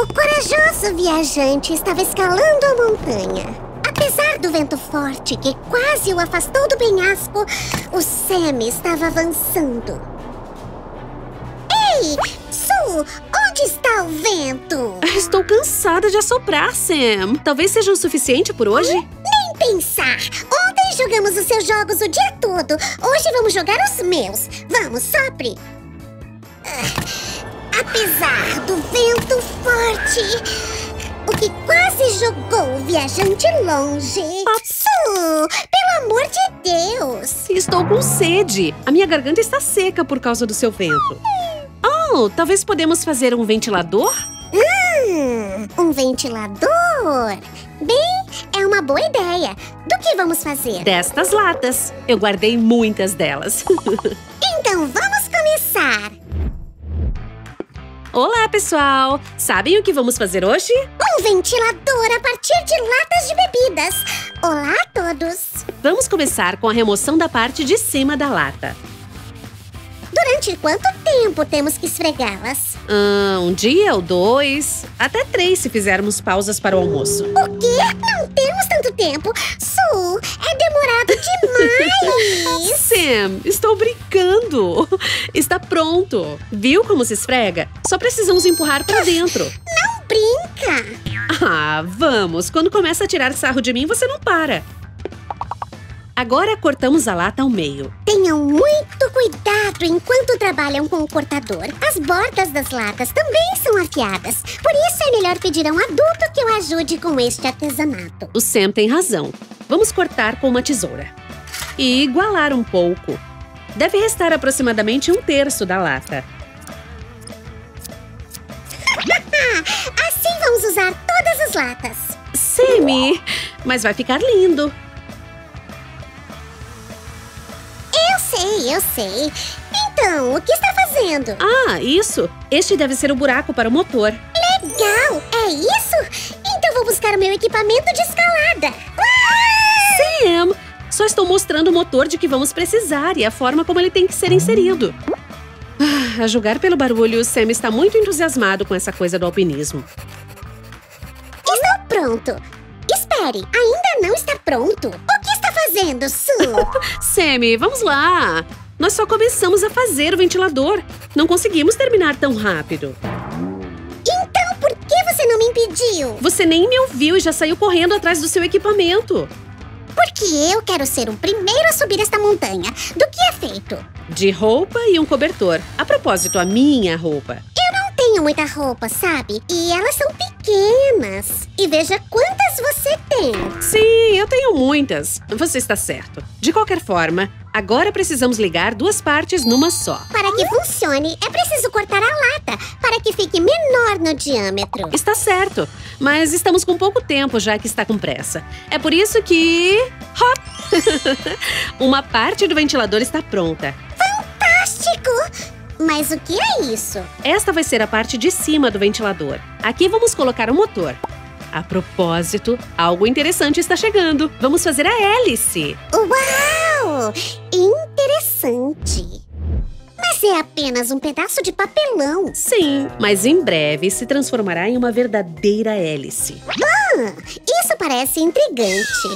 O corajoso viajante estava escalando a montanha. Apesar do vento forte que quase o afastou do penhasco, o Sam estava avançando. Ei, Su, onde está o vento? Estou cansada de assoprar, Sam. Talvez seja o suficiente por hoje? Nem pensar! Ontem jogamos os seus jogos o dia todo. Hoje vamos jogar os meus. Vamos, sopre! Apesar do vento forte, o que quase jogou o viajante longe. Su, pelo amor de Deus! Estou com sede. A minha garganta está seca por causa do seu vento. Oh, talvez podemos fazer um ventilador? Hum, um ventilador? Bem, é uma boa ideia. Do que vamos fazer? Destas latas. Eu guardei muitas delas. Então vamos começar. Olá, pessoal! Sabem o que vamos fazer hoje? Um ventilador a partir de latas de bebidas. Olá a todos. Vamos começar com a remoção da parte de cima da lata. Durante quanto tempo temos que esfregá-las? Ah, um dia ou dois, até três se fizermos pausas para o almoço. O quê? Não temos tanto tempo. Su, é demorado demais. Sam, estou brincando. Está pronto. Viu como se esfrega? Só precisamos empurrar para dentro. Não brinca. Ah, vamos. Quando começa a tirar sarro de mim, você não para. Agora cortamos a lata ao meio. Tenham muito cuidado enquanto trabalham com o cortador. As bordas das latas também são afiadas. Por isso é melhor pedir a um adulto que o ajude com este artesanato. O Sam tem razão. Vamos cortar com uma tesoura. E igualar um pouco. Deve restar aproximadamente um terço da lata. assim vamos usar todas as latas. Semi, mas vai ficar lindo. Eu sei, eu sei. Então, o que está fazendo? Ah, isso. Este deve ser o buraco para o motor. Legal, é isso? Então vou buscar o meu equipamento de escalada. Sam, só estou mostrando o motor de que vamos precisar e a forma como ele tem que ser inserido. Ah, a julgar pelo barulho, Sam está muito entusiasmado com essa coisa do alpinismo. Estou pronto. Espere, ainda não está pronto. O que está fazendo, Su? Sammy, vamos lá! Nós só começamos a fazer o ventilador. Não conseguimos terminar tão rápido. então por que você não me impediu? Você nem me ouviu e já saiu correndo atrás do seu equipamento. Porque eu quero ser o primeiro a subir esta montanha. Do que é feito? De roupa e um cobertor. A propósito, a minha roupa. Eu não tenho muita roupa, sabe? E elas são pequenas. E veja quantas você tem. Sim, eu tenho muitas. Você está certo. De qualquer forma, agora precisamos ligar duas partes numa só. Para que funcione, é preciso cortar a lata para que fique menor no diâmetro. Está certo, mas estamos com pouco tempo já que está com pressa. É por isso que. Hop! Uma parte do ventilador está pronta. Fantástico! Mas o que é isso? Esta vai ser a parte de cima do ventilador. Aqui vamos colocar o motor. A propósito, algo interessante está chegando. Vamos fazer a hélice. Uau! Interessante. Mas é apenas um pedaço de papelão. Sim, mas em breve se transformará em uma verdadeira hélice. Ah, isso parece intrigante.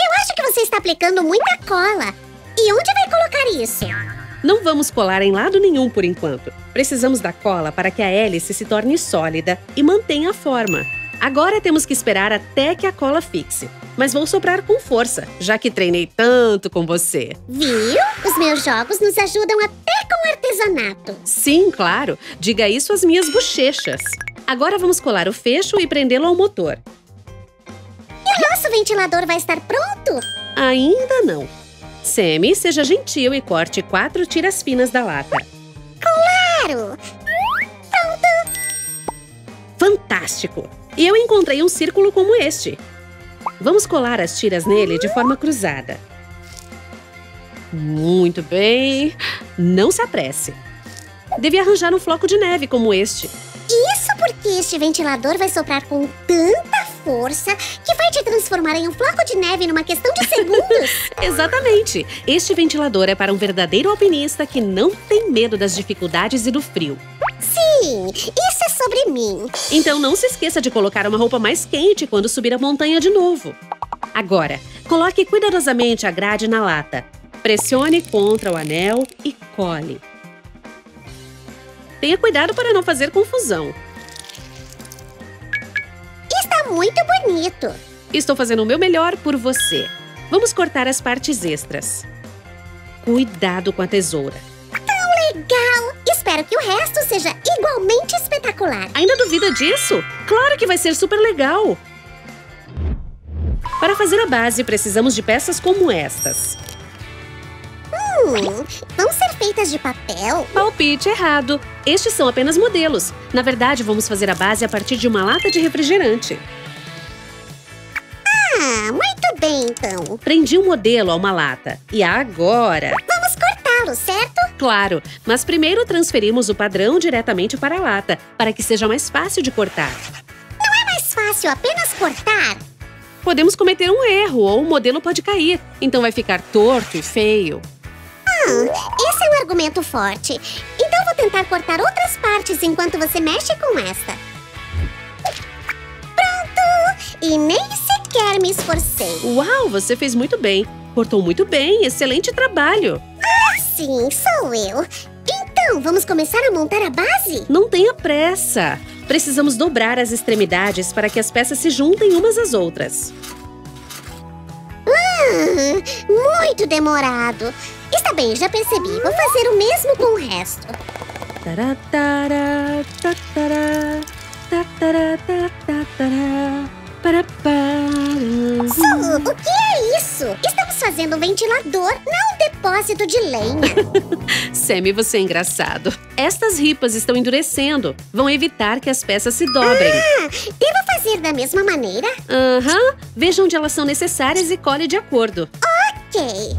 Eu acho que você está aplicando muita cola. E onde vai colocar isso? Não vamos colar em lado nenhum por enquanto. Precisamos da cola para que a hélice se torne sólida e mantenha a forma. Agora temos que esperar até que a cola fixe. Mas vou soprar com força, já que treinei tanto com você. Viu? Os meus jogos nos ajudam até com artesanato. Sim, claro. Diga isso às minhas bochechas. Agora vamos colar o fecho e prendê-lo ao motor. E o nosso ventilador vai estar pronto? Ainda não. Semi, seja gentil e corte quatro tiras finas da lata. Claro! Pronto! Fantástico! E eu encontrei um círculo como este. Vamos colar as tiras nele de forma cruzada. Muito bem. Não se apresse. Deve arranjar um floco de neve como este. Isso porque este ventilador vai soprar com tanta força que vai te transformar em um floco de neve numa questão de segundos. Exatamente. Este ventilador é para um verdadeiro alpinista que não tem medo das dificuldades e do frio. Sim, Sim, isso é sobre mim. Então não se esqueça de colocar uma roupa mais quente quando subir a montanha de novo. Agora, coloque cuidadosamente a grade na lata. Pressione contra o anel e cole. Tenha cuidado para não fazer confusão. Está muito bonito. Estou fazendo o meu melhor por você. Vamos cortar as partes extras. Cuidado com a tesoura. Legal! Espero que o resto seja igualmente espetacular. Ainda duvida disso? Claro que vai ser super legal! Para fazer a base, precisamos de peças como estas. Hum, vão ser feitas de papel? Palpite errado. Estes são apenas modelos. Na verdade, vamos fazer a base a partir de uma lata de refrigerante. Ah, muito bem então. Prendi um modelo a uma lata. E agora... Vamos certo? Claro, mas primeiro transferimos o padrão diretamente para a lata, para que seja mais fácil de cortar. Não é mais fácil apenas cortar? Podemos cometer um erro ou o modelo pode cair, então vai ficar torto e feio. Hum, esse é um argumento forte. Então vou tentar cortar outras partes enquanto você mexe com esta. Pronto! E nem sequer me esforcei. Uau, você fez muito bem. Cortou muito bem, excelente trabalho. Ah, sim, sou eu. Então, vamos começar a montar a base? Não tenha pressa. Precisamos dobrar as extremidades para que as peças se juntem umas às outras. Hum, muito demorado. Está bem, já percebi. Vou fazer o mesmo com o resto. Taratara, tatara, tatara, tatara, para, para. Su, o que é isso? Estamos fazendo um ventilador, não depósito de lenha. Sammy, você é engraçado. Estas ripas estão endurecendo. Vão evitar que as peças se dobrem. Ah, devo fazer da mesma maneira? Aham. Veja onde elas são necessárias e colhe de acordo. Ok.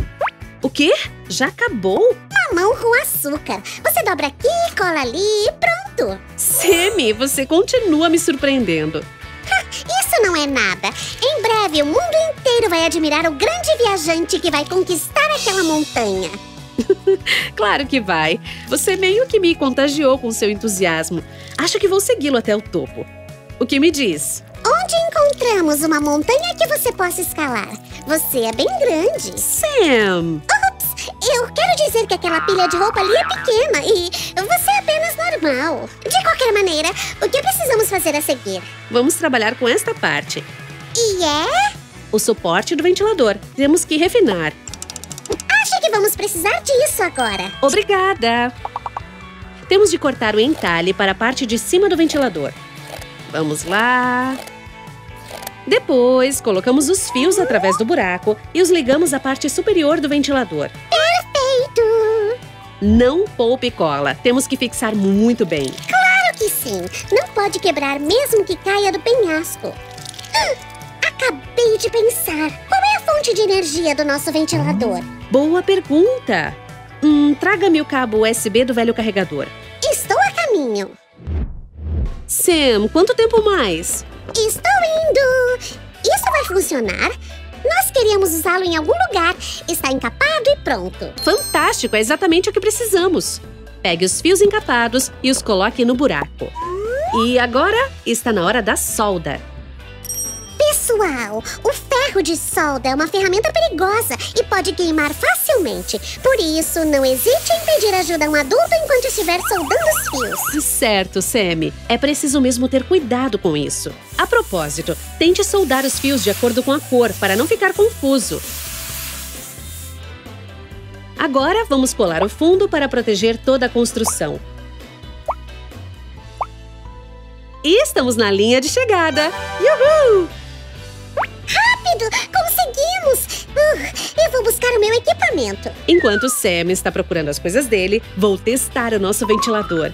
O quê? Já acabou? Mamão com açúcar. Você dobra aqui, cola ali e pronto. Sammy, você continua me surpreendendo. Isso não é nada. Em breve, o mundo inteiro vai admirar o grande viajante que vai conquistar aquela montanha. Claro que vai. Você meio que me contagiou com seu entusiasmo. Acho que vou segui-lo até o topo. O que me diz? Onde encontramos uma montanha que você possa escalar? Você é bem grande. Sam! Ops! Eu quero dizer que aquela pilha de roupa ali é pequena e você é apenas normal. De qualquer maneira, o que precisamos fazer a seguir? Vamos trabalhar com esta parte. E é? O suporte do ventilador. Temos que refinar. Acho que vamos precisar disso agora. Obrigada! Temos de cortar o entalhe para a parte de cima do ventilador. Vamos lá. Depois, colocamos os fios através do buraco e os ligamos à parte superior do ventilador. Perfeito! Não poupe cola. Temos que fixar muito bem. Claro que sim. Não pode quebrar mesmo que caia do penhasco. Ah, Acabei de pensar. Qual é a fonte de energia do nosso ventilador? Boa pergunta! Hum, traga-me o cabo USB do velho carregador. Estou a caminho. Sam, quanto tempo mais? Estou indo! Isso vai funcionar? Nós queríamos usá-lo em algum lugar. Está encapado e pronto. Fantástico, é exatamente o que precisamos. Pegue os fios encapados e os coloque no buraco. E agora está na hora da solda. Pessoal, o ferro de solda é uma ferramenta perigosa e pode queimar facilmente. Por isso, não hesite em pedir ajuda a um adulto enquanto estiver soldando os fios. Certo, Sammy. É preciso mesmo ter cuidado com isso. A propósito, tente soldar os fios de acordo com a cor para não ficar confuso. Agora vamos colar o fundo para proteger toda a construção. E estamos na linha de chegada! Uhul! Rápido! Conseguimos! Uh, eu vou buscar o meu equipamento. Enquanto Sam está procurando as coisas dele, vou testar o nosso ventilador.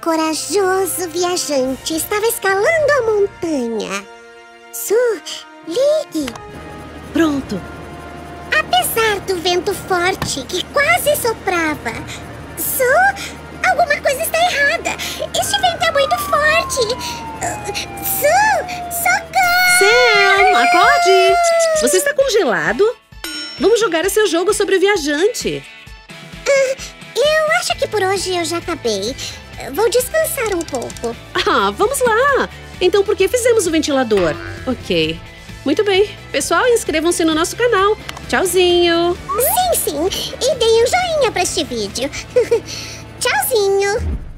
Corajoso viajante estava escalando a montanha. Su, ligue! Pronto! Apesar do vento forte que quase soprava. Su, alguma coisa está errada. Este vento é muito forte. Su, socorro! Sam, acorde! Você está congelado? Vamos jogar esse jogo sobre o viajante. Eu acho que por hoje eu já acabei. Vou descansar um pouco. Ah, vamos lá! Então por que fizemos o ventilador? Ok. Muito bem. Pessoal, inscrevam-se no nosso canal. Tchauzinho! Sim, sim. E deem um joinha para este vídeo. Tchauzinho!